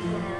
Amen.